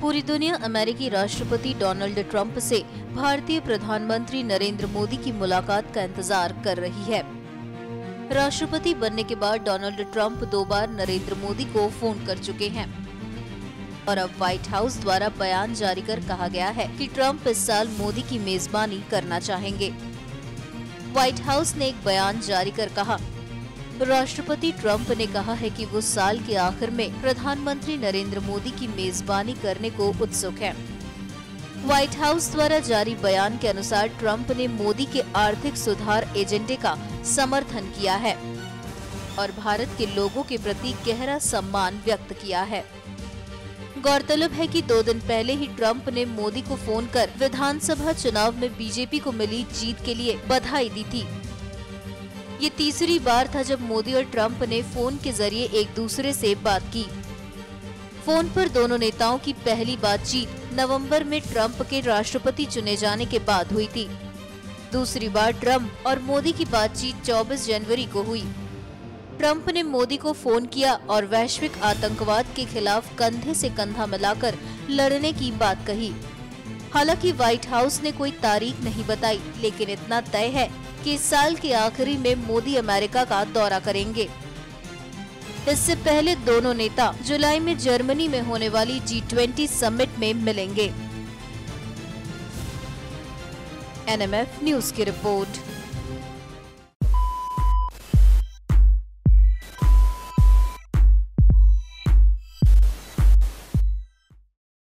पूरी दुनिया अमेरिकी राष्ट्रपति डोनाल्ड ट्रंप से भारतीय प्रधानमंत्री नरेंद्र मोदी की मुलाकात का इंतज़ार कर रही है। राष्ट्रपति बनने के बाद डोनाल्ड ट्रंप दो बार नरेंद्र मोदी को फ़ोन कर चुके हैं। और अब व्हाइट हाउस द्वारा बयान जारी कर कहा गया है कि ट्रंप इस साल मोदी की मेजबानी करना चाहेंगे। व्हाइट हाउस ने एक बयान जारी कर कहा राष्ट्रपति ट्रंप ने कहा है कि वो साल के आखिर में प्रधानमंत्री नरेंद्र मोदी की मेजबानी करने को उत्सुक है। व्हाइट हाउस द्वारा जारी बयान के अनुसार ट्रंप ने मोदी के आर्थिक सुधार एजेंडे का समर्थन किया है और भारत के लोगों के प्रति गहरा सम्मान व्यक्त किया है। गौरतलब है कि दो दिन पहले ही ट्रंप ने मोदी को फ़ोन कर विधानसभा चुनाव में बीजेपी को मिली जीत के लिए बधाई दी थी। ये तीसरी बार था जब मोदी और ट्रंप ने फ़ोन के ज़रिए एक दूसरे से बात की। फ़ोन पर दोनों नेताओं की पहली बातचीत नवंबर में ट्रंप के राष्ट्रपति चुने जाने के बाद हुई थी। दूसरी बार ट्रंप और मोदी की बातचीत 24 जनवरी को हुई। ट्रंप ने मोदी को फ़ोन किया और वैश्विक आतंकवाद के खिलाफ कंधे से कंधा मिलाकर लड़ने की बात कही। हालाँकि व्हाइट हाउस ने कोई तारीख नहीं बताई, लेकिन इतना तय है कि इस साल के आखिरी में मोदी अमेरिका का दौरा करेंगे। इससे पहले दोनों नेता जुलाई में जर्मनी में होने वाली जी ट्वेंटी समिट में मिलेंगे। एनएमएफ न्यूज़ की रिपोर्ट।